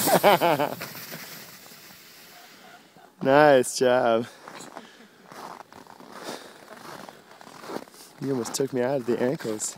nice job. You almost took me out of the ankles.